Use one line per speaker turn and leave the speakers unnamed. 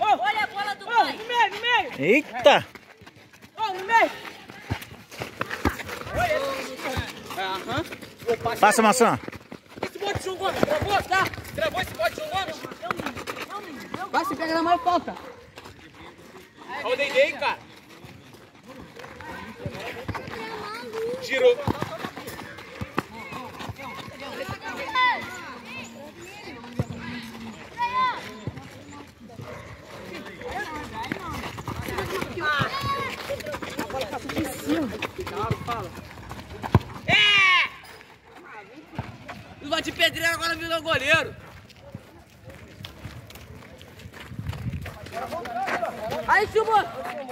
Olha a bola do pai.
No meio, no meio.
Eita!
Ó, no meio.
Passa, maçã.
Esse bote de João Gomes. Travou, tá? Travou esse bote de João Gomes. Vai, se pega na mão e falta. Olha o Dendê, cara. Girou. É! Luva de pedreiro agora virou goleiro. Aí, Silvio! Pega